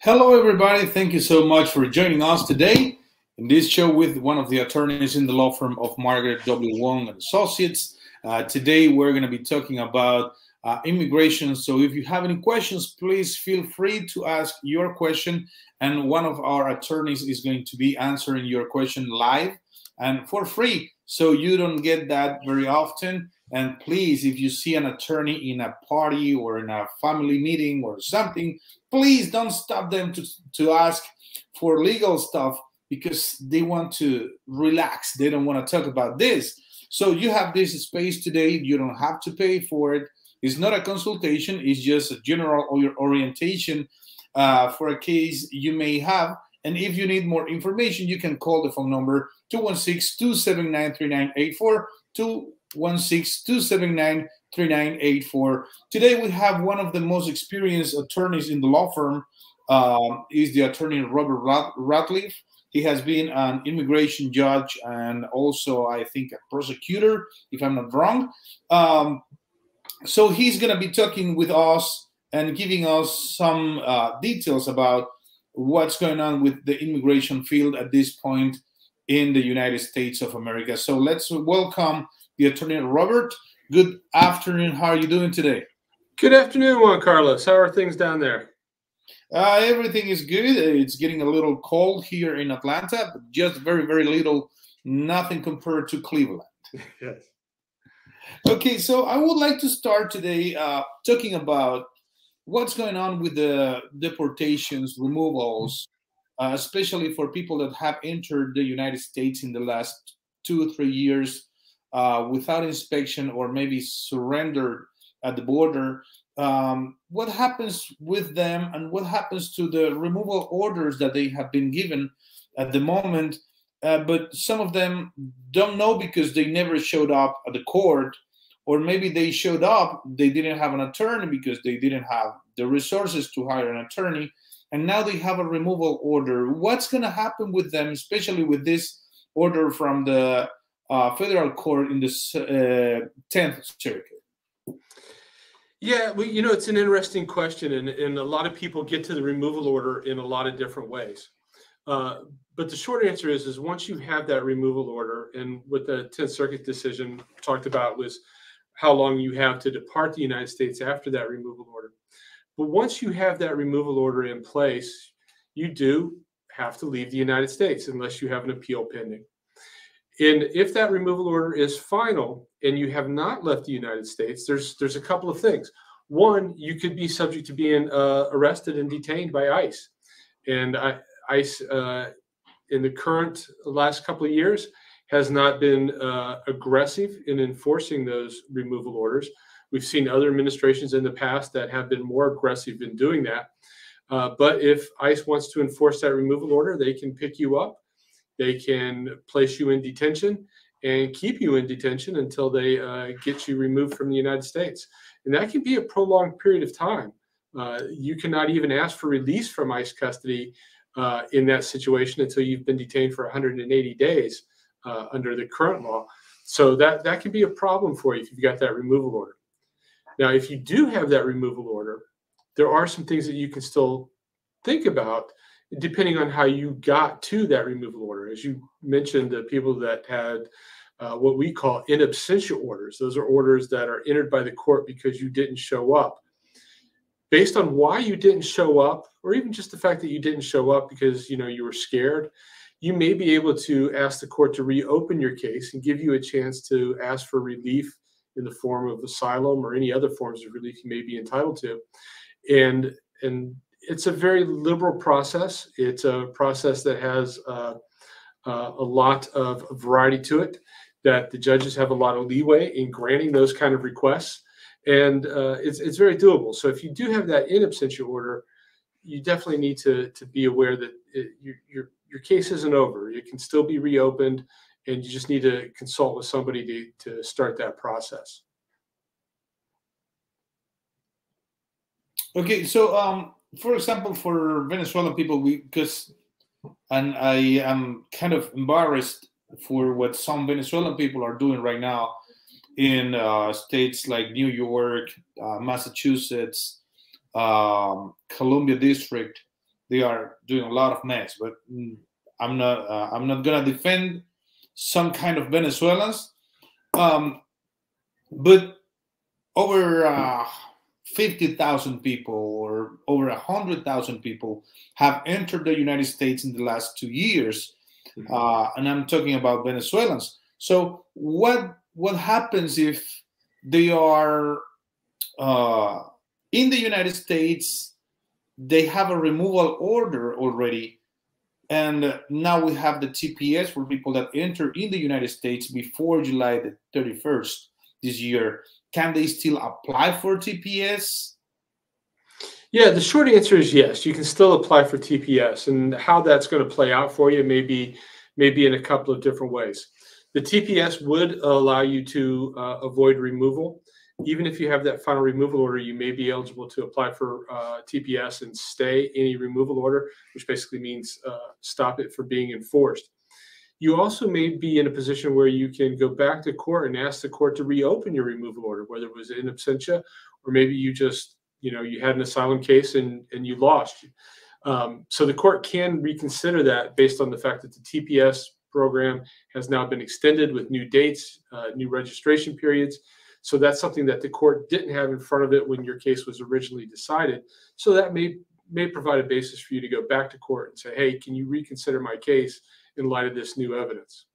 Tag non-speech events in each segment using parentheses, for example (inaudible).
Hello, everybody. Thank you so much for joining us today in this show with one of the attorneys in the law firm of Margaret W. Wong and Associates. Uh, today, we're going to be talking about uh, immigration. So, if you have any questions, please feel free to ask your question, and one of our attorneys is going to be answering your question live and for free. So, you don't get that very often. And please, if you see an attorney in a party or in a family meeting or something, please don't stop them to, to ask for legal stuff because they want to relax. They don't want to talk about this. So you have this space today. You don't have to pay for it. It's not a consultation. It's just a general orientation uh, for a case you may have. And if you need more information, you can call the phone number 216-279-3984, 216-279-3984. Today we have one of the most experienced attorneys in the law firm, um, is the attorney Robert Ratliff. He has been an immigration judge and also, I think, a prosecutor, if I'm not wrong. Um, so he's going to be talking with us and giving us some uh, details about what's going on with the immigration field at this point in the United States of America. So let's welcome the attorney Robert. Good afternoon. How are you doing today? Good afternoon, Juan Carlos. How are things down there? Uh, everything is good. It's getting a little cold here in Atlanta, but just very, very little, nothing compared to Cleveland. (laughs) yes. Okay, so I would like to start today uh, talking about what's going on with the deportations, removals, uh, especially for people that have entered the United States in the last two or three years uh, without inspection or maybe surrendered at the border. Um, what happens with them and what happens to the removal orders that they have been given at the moment? Uh, but some of them don't know because they never showed up at the court, or maybe they showed up, they didn't have an attorney because they didn't have the resources to hire an attorney, and now they have a removal order. What's going to happen with them, especially with this order from the uh, federal court in the uh, 10th circuit? Yeah, well, you know, it's an interesting question, and, and a lot of people get to the removal order in a lot of different ways. Uh, but the short answer is, is once you have that removal order, and what the 10th Circuit decision talked about was how long you have to depart the United States after that removal order. But once you have that removal order in place, you do have to leave the United States unless you have an appeal pending. And if that removal order is final and you have not left the United States, there's there's a couple of things. One, you could be subject to being uh, arrested and detained by ICE, and I, ICE uh, in the current last couple of years has not been uh, aggressive in enforcing those removal orders. We've seen other administrations in the past that have been more aggressive in doing that. Uh, but if ICE wants to enforce that removal order, they can pick you up they can place you in detention and keep you in detention until they uh, get you removed from the United States. And that can be a prolonged period of time. Uh, you cannot even ask for release from ICE custody uh, in that situation until you've been detained for 180 days uh, under the current law. So that, that can be a problem for you if you've got that removal order. Now, if you do have that removal order, there are some things that you can still think about depending on how you got to that removal order. As you mentioned, the people that had uh, what we call in absentia orders, those are orders that are entered by the court because you didn't show up. Based on why you didn't show up, or even just the fact that you didn't show up because you know you were scared, you may be able to ask the court to reopen your case and give you a chance to ask for relief in the form of asylum or any other forms of relief you may be entitled to. And and it's a very liberal process. It's a process that has uh, uh, a lot of variety to it. That the judges have a lot of leeway in granting those kind of requests, and uh, it's it's very doable. So if you do have that in absentia order, you definitely need to to be aware that it, your your your case isn't over. It can still be reopened, and you just need to consult with somebody to to start that process. Okay, so um, for example, for Venezuelan people, we because and I am kind of embarrassed for what some Venezuelan people are doing right now in uh, states like New York, uh, Massachusetts, um, Columbia District. They are doing a lot of mess, but mm, I'm not. Uh, I'm not gonna defend some kind of Venezuelans, um, but over uh, 50,000 people or over 100,000 people have entered the United States in the last two years. Mm-hmm. Uh, and I'm talking about Venezuelans. So, what, what happens if they are uh, in the United States? They have a removal order already. And now we have the TPS for people that enter in the United States before July the 31st this year can they still apply for TPS? Yeah, the short answer is yes. You can still apply for TPS, and how that's going to play out for you maybe maybe in a couple of different ways. The TPS would allow you to uh, avoid removal. Even if you have that final removal order, you may be eligible to apply for uh, TPS and stay any removal order, which basically means uh, stop it from being enforced. You also may be in a position where you can go back to court and ask the court to reopen your removal order, whether it was in absentia or maybe you just, you know, you had an asylum case and, and you lost. Um, so the court can reconsider that based on the fact that the TPS program has now been extended with new dates, uh, new registration periods. So that's something that the court didn't have in front of it when your case was originally decided. So that may may provide a basis for you to go back to court and say, hey, can you reconsider my case in light of this new evidence?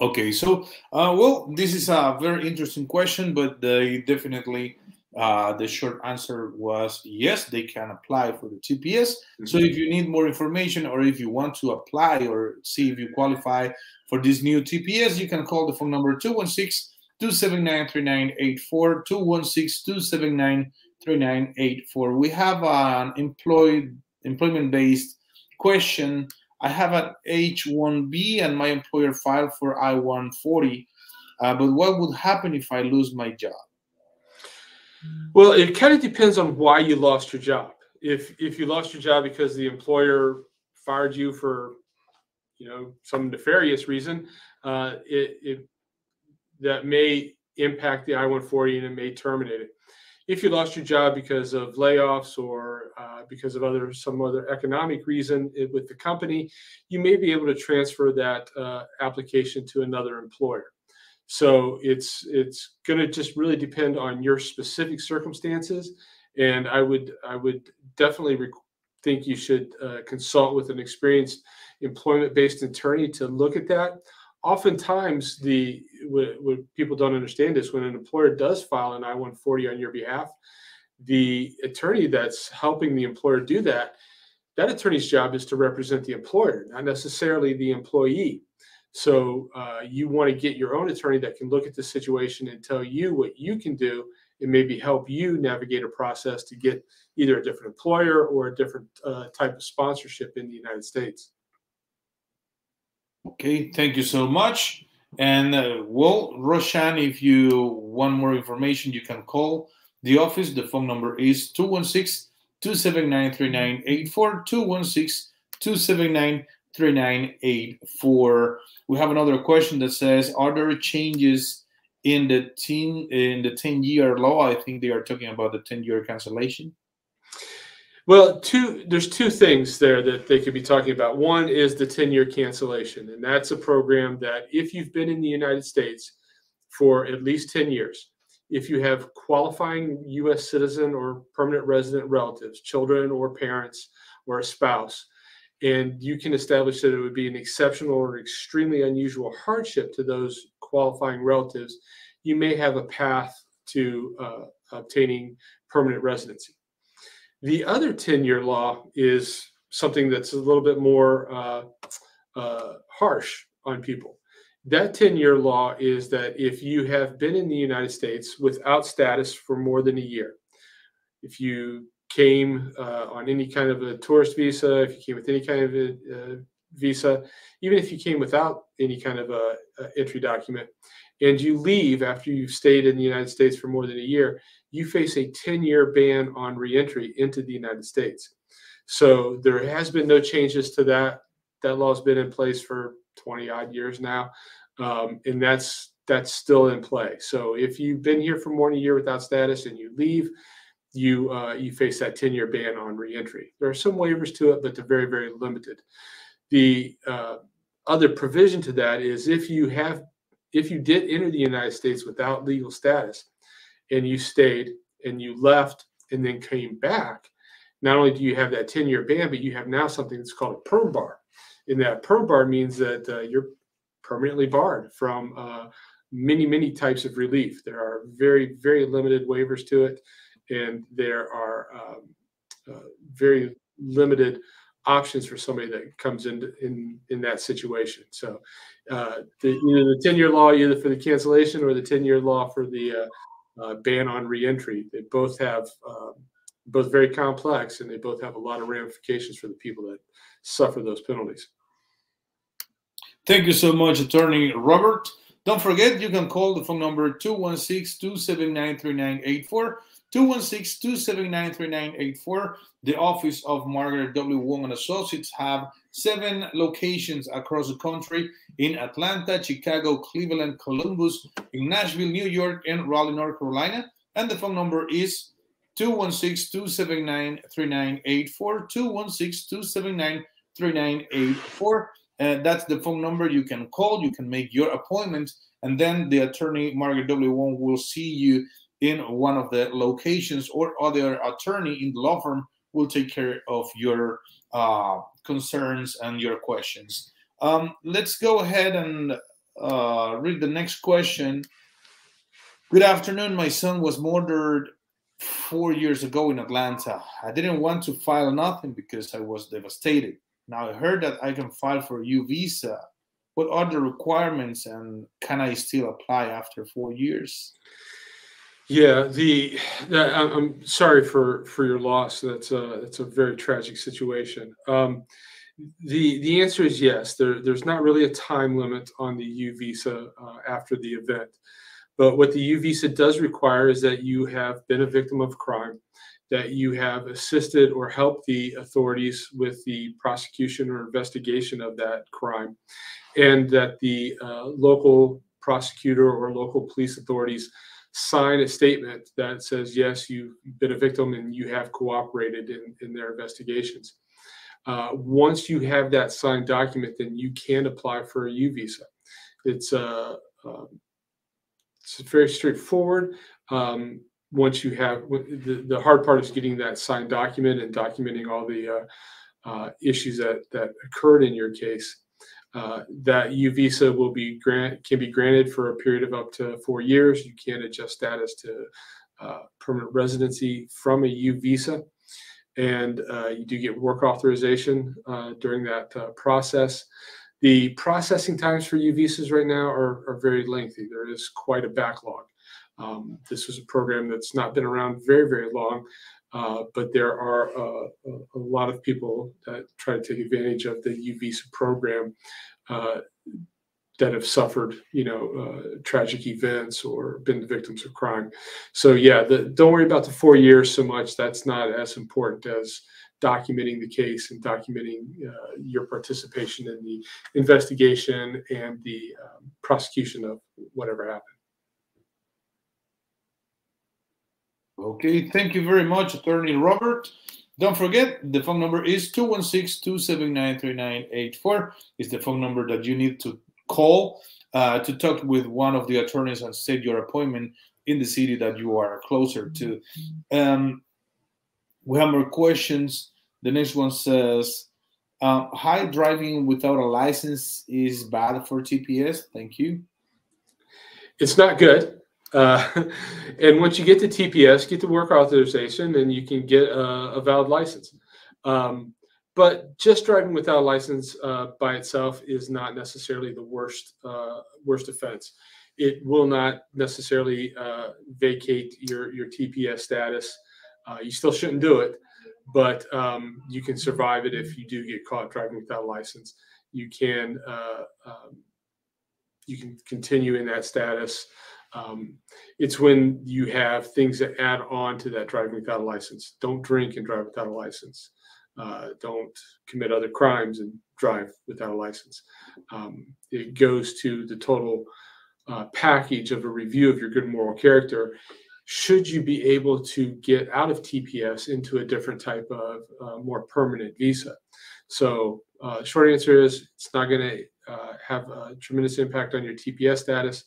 Okay, so uh, well, this is a very interesting question, but they definitely uh, the short answer was yes, they can apply for the TPS. Mm-hmm. So if you need more information or if you want to apply or see if you qualify for this new TPS, you can call the phone number 216 279 3984 216 279 3984. We have an employed employment based question I have an H-1B and my employer filed for I-140. Uh, but what would happen if I lose my job? Well, it kind of depends on why you lost your job. If if you lost your job because the employer fired you for, you know, some nefarious reason, uh, it, it that may impact the I-140 and it may terminate it if you lost your job because of layoffs or uh, because of other some other economic reason with the company, you may be able to transfer that uh, application to another employer. So it's it's going to just really depend on your specific circumstances, and I would I would definitely think you should uh, consult with an experienced employment-based attorney to look at that. Oftentimes the what, what, people don't understand is when an employer does file an i-140 on your behalf the attorney that's helping the employer do that that attorney's job is to represent the employer not necessarily the employee so uh, you want to get your own attorney that can look at the situation and tell you what you can do and maybe help you navigate a process to get either a different employer or a different uh, type of sponsorship in the united states Okay, thank you so much. And uh, well, Roshan, if you want more information, you can call the office. The phone number is 216 279 3984. 216 279 3984. We have another question that says Are there changes in the 10 in the 10 year law? I think they are talking about the 10 year cancellation. Well, two there's two things there that they could be talking about. One is the 10-year cancellation, and that's a program that if you've been in the United States for at least 10 years, if you have qualifying US citizen or permanent resident relatives, children or parents or a spouse, and you can establish that it would be an exceptional or extremely unusual hardship to those qualifying relatives, you may have a path to uh, obtaining permanent residency. The other 10 year law is something that's a little bit more uh, uh, harsh on people. That 10 year law is that if you have been in the United States without status for more than a year, if you came uh, on any kind of a tourist visa, if you came with any kind of a, uh, visa, even if you came without any kind of a, a entry document, and you leave after you've stayed in the United States for more than a year, you face a 10 year ban on reentry into the United States. So there has been no changes to that. That law has been in place for 20 odd years now, um, and that's that's still in play. So if you've been here for more than a year without status and you leave, you uh, you face that 10 year ban on reentry. There are some waivers to it, but they're very very limited. The uh, other provision to that is if you have if you did enter the United States without legal status and you stayed and you left and then came back, not only do you have that 10 year ban, but you have now something that's called a perm bar. And that perm bar means that uh, you're permanently barred from uh, many, many types of relief. There are very, very limited waivers to it, and there are um, uh, very limited options for somebody that comes in in in that situation. So, uh, the, either the ten year law, either for the cancellation or the ten year law for the uh, uh, ban on reentry, they both have um, both very complex, and they both have a lot of ramifications for the people that suffer those penalties. Thank you so much, Attorney Robert. Don't forget, you can call the phone number 216 279 3984. 216-279-3984. The office of Margaret W. Wong and Associates have seven locations across the country in Atlanta, Chicago, Cleveland, Columbus, in Nashville, New York, and Raleigh, North Carolina. And the phone number is 216-279-3984, 216-279-3984. Uh, that's the phone number you can call. You can make your appointment, and then the attorney Margaret W. Wong will see you in one of the locations or other attorney in the law firm will take care of your uh, concerns and your questions. Um, let's go ahead and uh, read the next question. Good afternoon. My son was murdered four years ago in Atlanta. I didn't want to file nothing because I was devastated. Now I heard that I can file for U visa. What are the requirements and can I still apply after four years? Yeah, the, the, I'm sorry for for your loss. That's a that's a very tragic situation. Um, the the answer is yes. There, there's not really a time limit on the U visa uh, after the event, but what the U visa does require is that you have been a victim of crime, that you have assisted or helped the authorities with the prosecution or investigation of that crime, and that the uh, local prosecutor or local police authorities sign a statement that says, yes, you've been a victim and you have cooperated in, in their investigations. Uh, once you have that signed document, then you can apply for a U visa. It's, uh, uh, it's very straightforward. Um, once you have the, the hard part is getting that signed document and documenting all the uh, uh, issues that that occurred in your case. Uh, that U visa will be grant can be granted for a period of up to four years. You can adjust status to uh, permanent residency from a U visa, and uh, you do get work authorization uh, during that uh, process. The processing times for U visas right now are, are very lengthy. There is quite a backlog. Um, this was a program that's not been around very, very long, uh, but there are uh, a, lot of people that try to take advantage of the U visa program uh, that have suffered, you know, uh, tragic events or been the victims of crime. So yeah, the, don't worry about the four years so much. That's not as important as documenting the case and documenting uh, your participation in the investigation and the um, prosecution of whatever happened. Okay, thank you very much, Attorney Robert. Don't forget, the phone number is 216-279-3984. It's the phone number that you need to call uh, to talk with one of the attorneys and set your appointment in the city that you are closer to. Um, we have more questions. The next one says, uh, "Hi, driving without a license is bad for TPS." Thank you. It's not good. Uh, (laughs) and once you get the TPS, get the work authorization, and you can get a, a valid license. Um, but just driving without a license uh, by itself is not necessarily the worst uh, worst offense. It will not necessarily uh, vacate your your TPS status. Uh, you still shouldn't do it, but um, you can survive it if you do get caught driving without a license. You can uh, um, you can continue in that status. Um, it's when you have things that add on to that driving without a license. Don't drink and drive without a license. Uh, don't commit other crimes and drive without a license. Um, it goes to the total uh, package of a review of your good moral character. Should you be able to get out of TPS into a different type of uh, more permanent visa? So, uh, short answer is it's not going to uh, have a tremendous impact on your TPS status,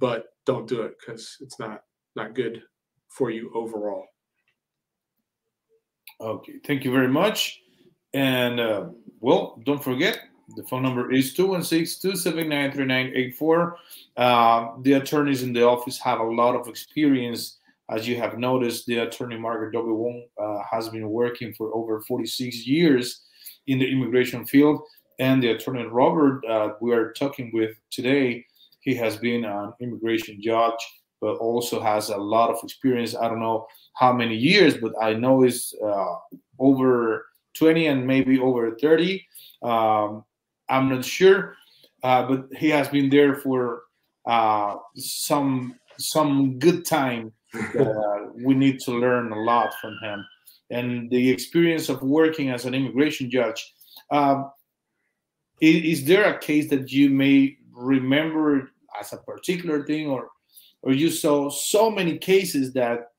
but don't do it because it's not not good for you overall. Okay, thank you very much. And uh, well, don't forget the phone number is 216-279-3984. Uh, the attorneys in the office have a lot of experience. As you have noticed, the attorney Margaret W. Wong uh, has been working for over 46 years in the immigration field. And the attorney Robert uh, we are talking with today, he has been an immigration judge, but also has a lot of experience. I don't know how many years, but I know it's uh, over 20 and maybe over 30. Um, I'm not sure, uh, but he has been there for uh, some some good time. (laughs) Uh, we need to learn a lot from him, and the experience of working as an immigration judge. Um, is, is there a case that you may remember as a particular thing, or or you saw so many cases that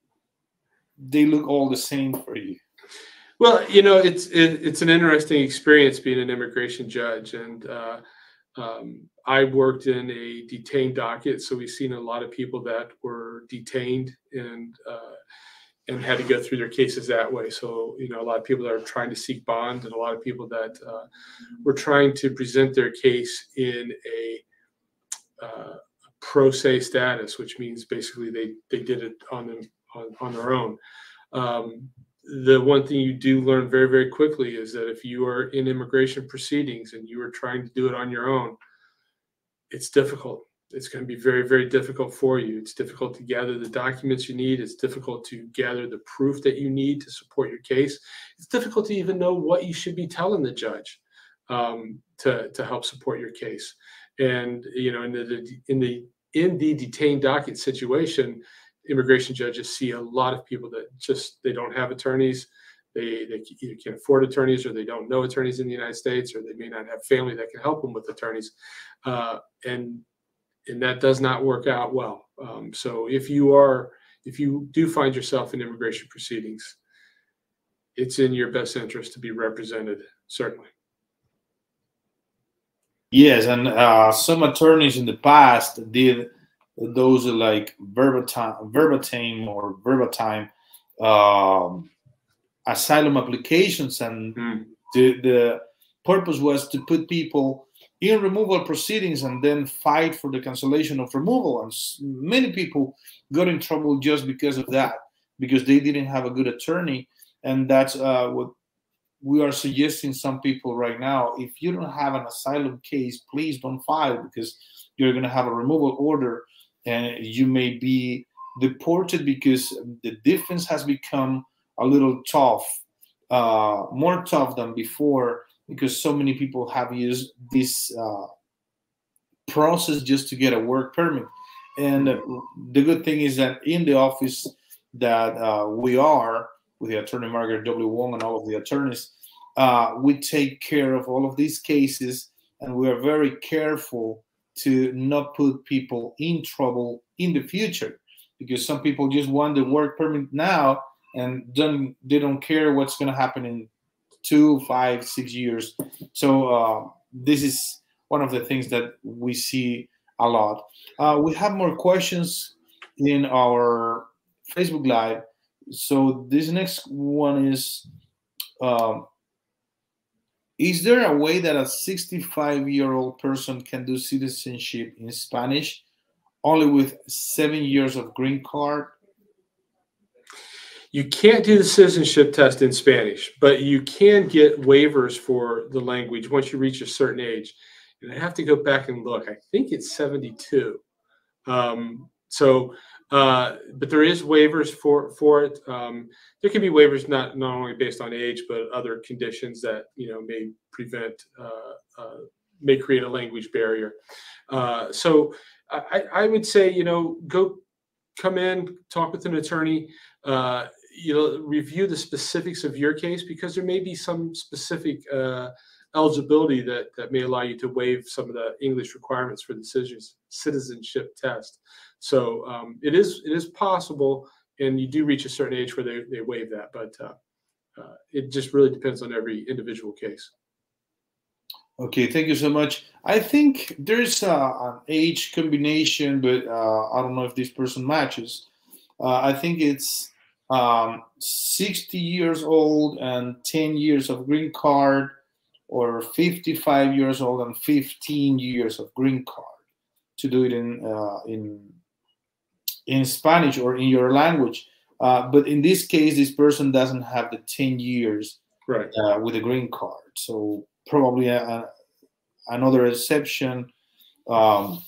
they look all the same for you? Well, you know, it's it, it's an interesting experience being an immigration judge, and uh, um, I worked in a detained docket, so we've seen a lot of people that were detained and uh, and had to go through their cases that way. So you know, a lot of people that are trying to seek bond, and a lot of people that uh, were trying to present their case in a uh, pro se status, which means basically they they did it on them on, on their own. Um, the one thing you do learn very very quickly is that if you are in immigration proceedings and you are trying to do it on your own it's difficult it's going to be very very difficult for you. It's difficult to gather the documents you need. It's difficult to gather the proof that you need to support your case. It's difficult to even know what you should be telling the judge um, to, to help support your case. And you know in the in the in the detained docket situation immigration judges see a lot of people that just they don't have attorneys. They, they either can't afford attorneys or they don't know attorneys in the united states or they may not have family that can help them with attorneys. Uh, and and that does not work out well um, so if you are if you do find yourself in immigration proceedings it's in your best interest to be represented certainly yes and uh, some attorneys in the past did those like verbatim, verbatim or verbatim um, asylum applications, and mm. the the purpose was to put people in removal proceedings and then fight for the cancellation of removal. And many people got in trouble just because of that, because they didn't have a good attorney. And that's uh, what we are suggesting some people right now. If you don't have an asylum case, please don't file because you're going to have a removal order and you may be deported because the defense has become a little tough, uh, more tough than before, because so many people have used this uh, process just to get a work permit. And the good thing is that in the office that uh, we are, with the attorney Margaret W. Wong and all of the attorneys, uh, we take care of all of these cases and we are very careful to not put people in trouble in the future because some people just want the work permit now and don't they don't care what's going to happen in two five six years. So uh, this is one of the things that we see a lot. Uh, we have more questions in our facebook live. So this next one is um, is there a way that a 65 year old person can do citizenship in Spanish only with seven years of green card? You can't do the citizenship test in Spanish, but you can get waivers for the language once you reach a certain age. And I have to go back and look. I think it's 72. Um, so uh, but there is waivers for for it. Um, there can be waivers not not only based on age, but other conditions that you know may prevent uh, uh, may create a language barrier. Uh, so I, I would say you know go come in talk with an attorney. Uh, you know review the specifics of your case because there may be some specific uh, eligibility that that may allow you to waive some of the English requirements for the citizenship test. So um, it is it is possible, and you do reach a certain age where they, they waive that, but uh, uh, it just really depends on every individual case. Okay, thank you so much. I think there's uh, an age combination, but uh, I don't know if this person matches. Uh, I think it's um, 60 years old and 10 years of green card, or 55 years old and 15 years of green card to do it in uh, in in Spanish or in your language. Uh, but in this case, this person doesn't have the 10 years right. uh, with a green card. So probably a, a, another exception. Um,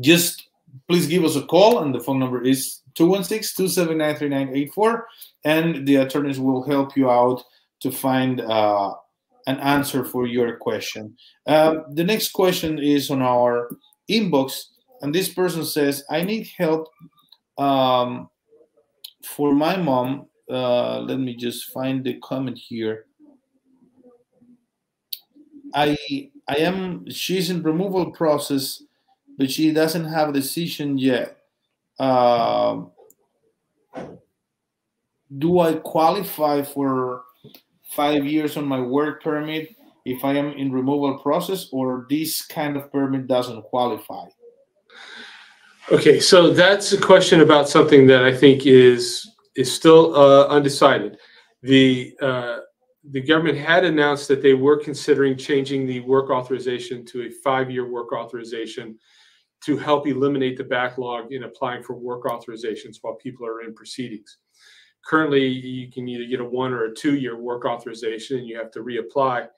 just please give us a call, and the phone number is 216-279-3984, and the attorneys will help you out to find uh, an answer for your question. Uh, the next question is on our inbox, and this person says, I need help um, for my mom. Uh, let me just find the comment here. I I am she's in removal process, but she doesn't have a decision yet. Uh, do I qualify for five years on my work permit if I am in removal process, or this kind of permit doesn't qualify? Okay, so that's a question about something that I think is is still uh, undecided. The uh, the government had announced that they were considering changing the work authorization to a five-year work authorization to help eliminate the backlog in applying for work authorizations while people are in proceedings. Currently, you can either get a one or a two-year work authorization, and you have to reapply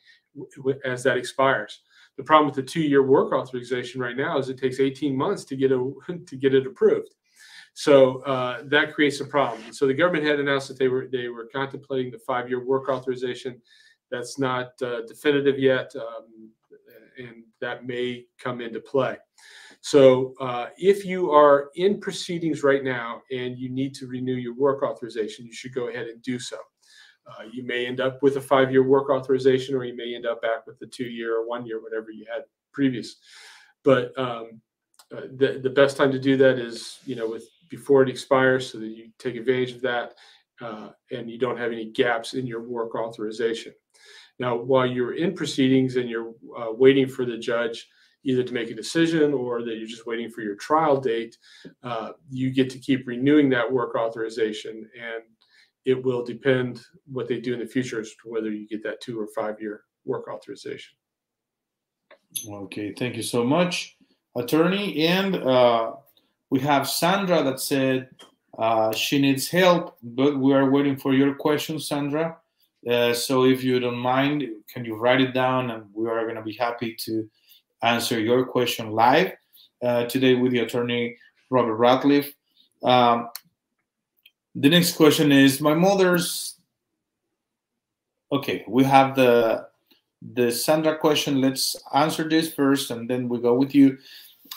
as that expires. The problem with the two-year work authorization right now is it takes 18 months to get a (laughs) to get it approved. So uh, that creates a problem. So the government had announced that they were they were contemplating the five-year work authorization. That's not uh, definitive yet, um, and that may come into play. So uh, if you are in proceedings right now and you need to renew your work authorization, you should go ahead and do so. Uh, you may end up with a five-year work authorization, or you may end up back with the two-year or one-year, whatever you had previous. But um, uh, the the best time to do that is you know with before it expires so that you take advantage of that uh, and you don't have any gaps in your work authorization. Now, while you're in proceedings and you're uh, waiting for the judge either to make a decision or that you're just waiting for your trial date, uh, you get to keep renewing that work authorization and it will depend what they do in the future as to whether you get that two or five year work authorization. Okay, thank you so much, attorney. And uh, we have Sandra that said uh, she needs help, but we are waiting for your question, Sandra. Uh, so if you don't mind, can you write it down and we are going to be happy to answer your question live uh, today with the attorney Robert Ratliff. Um, the next question is my mother's. Okay, we have the the Sandra question. Let's answer this first, and then we go with you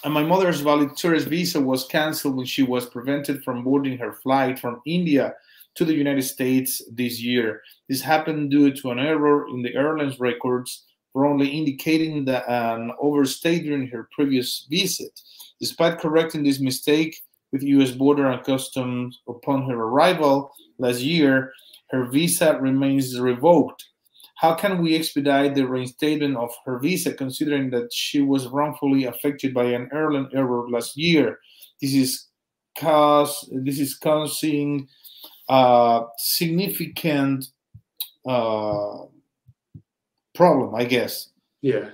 and my mother's valid tourist visa was canceled when she was prevented from boarding her flight from India to the United States this year. This happened due to an error in the airline's records, wrongly indicating that an overstay during her previous visit. Despite correcting this mistake with U.S. Border and Customs upon her arrival last year, her visa remains revoked how can we expedite the reinstatement of her visa considering that she was wrongfully affected by an airline error last year this is cause this is causing a significant uh, problem i guess yeah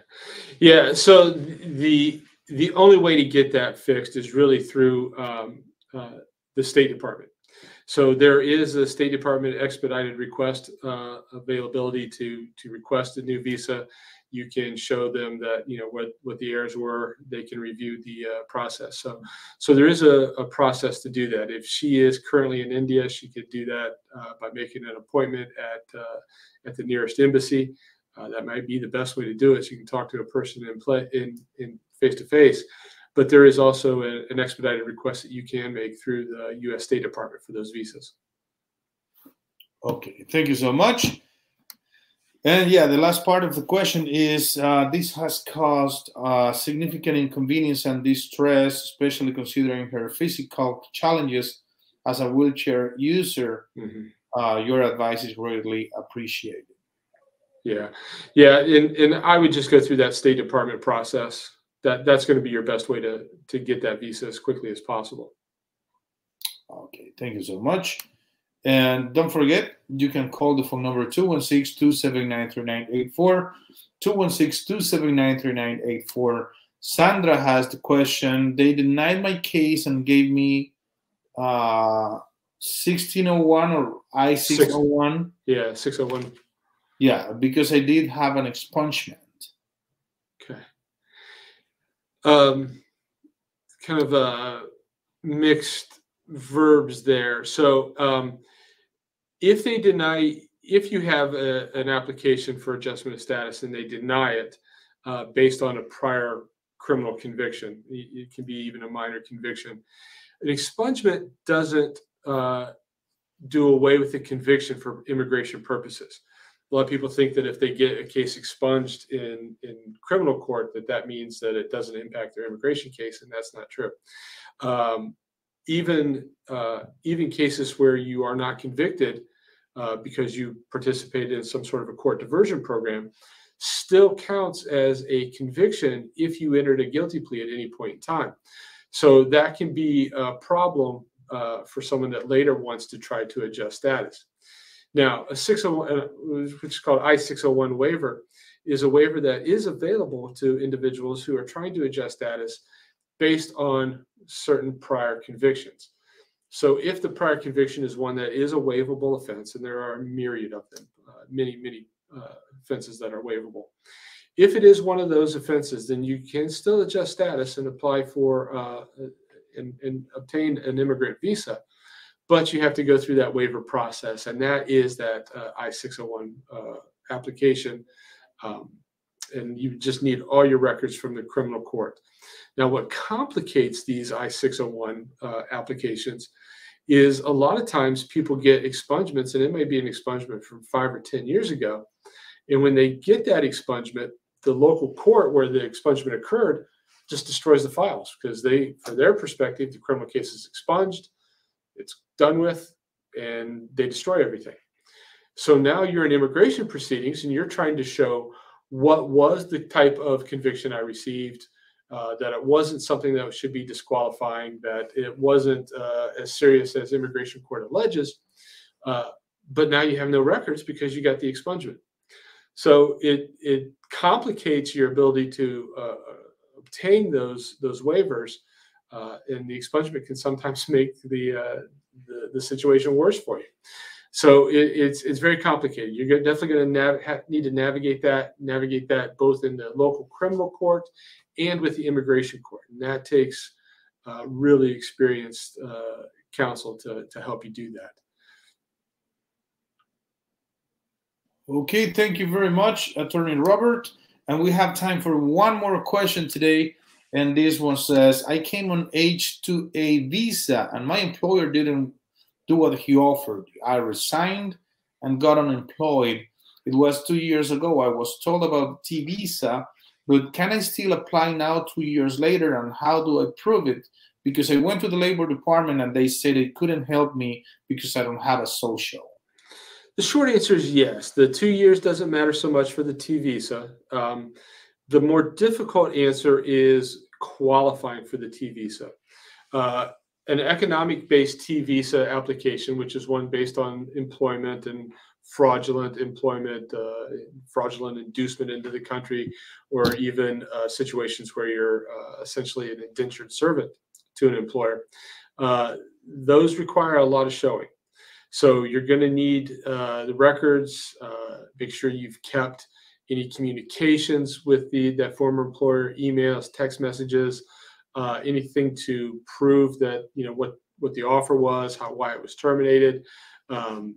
yeah so the the only way to get that fixed is really through um, uh, the state department so there is a State Department expedited request uh, availability to to request a new visa. You can show them that you know what what the errors were. They can review the uh, process. So so there is a, a, process to do that. If she is currently in India, she could do that uh, by making an appointment at uh, at the nearest embassy. Uh, that might be the best way to do it. So you can talk to a person in play in in face to face but there is also a, an expedited request that you can make through the U.S. State Department for those visas. Okay, thank you so much. And yeah, the last part of the question is uh, this has caused uh, significant inconvenience and distress, especially considering her physical challenges as a wheelchair user. Mm-hmm. Uh, your advice is greatly appreciated. Yeah, yeah, and and I would just go through that State Department process. That that's going to be your best way to to get that visa as quickly as possible. Okay, thank you so much. And don't forget, you can call the phone number 216 279 3984. 216 279 3984. Sandra has the question. They denied my case and gave me uh, 1601 or I 601. Yeah, 601. Yeah, because I did have an expungement. Okay. Um, kind of uh, mixed verbs there. So um, if they deny, if you have a, an application for adjustment of status and they deny it uh, based on a prior criminal conviction, it can be even a minor conviction. An expungement doesn't uh, do away with the conviction for immigration purposes. A lot of people think that if they get a case expunged in, in criminal court, that that means that it doesn't impact their immigration case, and that's not true. Um, even uh, even cases where you are not convicted uh, because you participated in some sort of a court diversion program still counts as a conviction if you entered a guilty plea at any point in time. So that can be a problem uh, for someone that later wants to try to adjust status. Now, a 601, uh, which is called I-601 waiver, is a waiver that is available to individuals who are trying to adjust status based on certain prior convictions. So if the prior conviction is one that is a waivable offense, and there are a myriad of them, uh, many, many uh, offenses that are waivable. If it is one of those offenses, then you can still adjust status and apply for uh, and, and, obtain an immigrant visa, but you have to go through that waiver process, and that is that uh, I-601 uh, application. Um, and you just need all your records from the criminal court. Now, what complicates these I-601 uh, applications is a lot of times people get expungements, and it may be an expungement from five or 10 years ago. And when they get that expungement, the local court where the expungement occurred just destroys the files because they, for their perspective, the criminal case is expunged, it's done with, and they destroy everything. So now you're in immigration proceedings and you're trying to show what was the type of conviction I received, uh, that it wasn't something that should be disqualifying, that it wasn't uh, as serious as immigration court alleges. Uh, but now you have no records because you got the expungement. So it it complicates your ability to uh, obtain those those waivers, uh, and the expungement can sometimes (laughs) make the, uh, the, the situation worse for you. So it, it's it's very complicated. You're definitely going to nav- need to navigate that navigate that both in the local criminal court and with the immigration court, and that takes uh, really experienced uh, counsel to to help you do that. Okay, thank you very much, Attorney Robert. And we have time for one more question today. And this one says, I came on H2A visa and my employer didn't do what he offered. I resigned and got unemployed. It was two years ago. I was told about T visa, but can I still apply now two years later? And how do I prove it? Because I went to the labor department and they said they couldn't help me because I don't have a social. The short answer is yes. The two years doesn't matter so much for the T visa. Um, the more difficult answer is qualifying for the T visa. Uh, an economic based T visa application, which is one based on employment and fraudulent employment, uh, fraudulent inducement into the country, or even uh, situations where you're uh, essentially an indentured servant to an employer. Uh, those require a lot of showing. So you're going to need uh, the records. Make sure you've kept any communications with the that former employer, emails, text messages, uh, anything to prove that you know what what the offer was, how why it was terminated, um,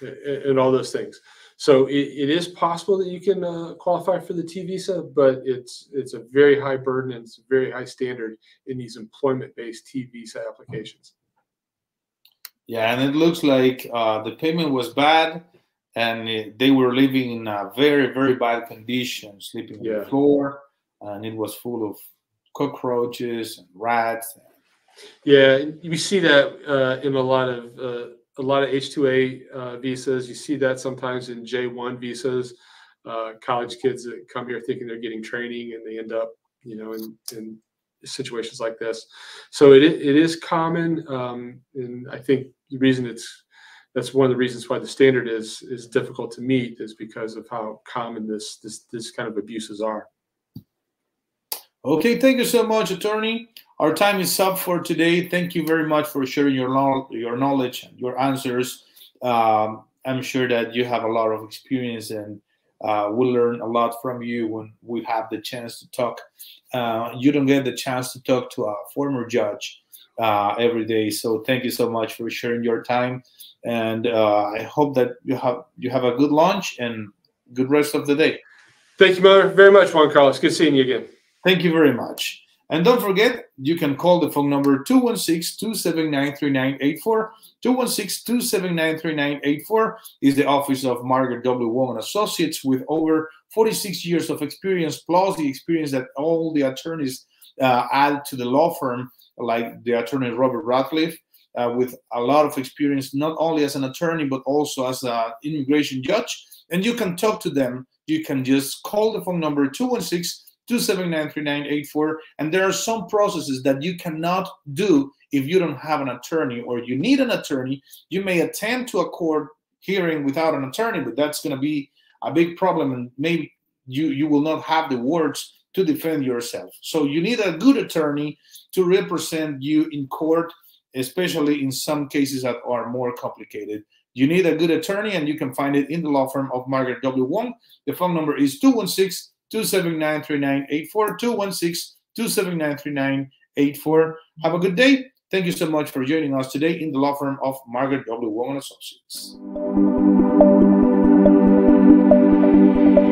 and, and, all those things. So it, it is possible that you can uh, qualify for the T visa, but it's it's a very high burden and it's a very high standard in these employment-based T visa applications. Yeah, and it looks like uh, the payment was bad, and they were living in a very, very bad condition, sleeping yeah. on the floor, and it was full of cockroaches and rats. Yeah, we see that uh, in a lot of uh, a lot of H-2A uh, visas. You see that sometimes in J-1 visas. Uh, college kids that come here thinking they're getting training, and they end up, you know, in, in situations like this. So it it is common, um, and I think the reason it's that's one of the reasons why the standard is is difficult to meet is because of how common this this this kind of abuses are. Okay, thank you so much, attorney. Our time is up for today. Thank you very much for sharing your your knowledge and your answers. Um, I'm sure that you have a lot of experience and uh, we'll learn a lot from you when we have the chance to talk. Uh, you don't get the chance to talk to a former judge uh, every day. So thank you so much for sharing your time, and uh, I hope that you have you have a good lunch and good rest of the day. Thank you very much, Juan Carlos. Good seeing you again. Thank you very much. And don't forget, you can call the phone number 216-279-3984. 216-279-3984 is the office of Margaret W. Wong and Associates with over 46 years of experience, plus the experience that all the attorneys uh, add to the law firm, like the attorney Robert Ratcliffe, uh, with a lot of experience, not only as an attorney, but also as an immigration judge. And you can talk to them. You can just call the phone number 216 279-3984 and there are some processes that you cannot do if you don't have an attorney or you need an attorney you may attend to a court hearing without an attorney but that's going to be a big problem and maybe you you will not have the words to defend yourself so you need a good attorney to represent you in court especially in some cases that are more complicated you need a good attorney and you can find it in the law firm of margaret w wong the phone number is 216 279 3984 216 279 3984. Have a good day. Thank you so much for joining us today in the law firm of Margaret W. Wong Associates.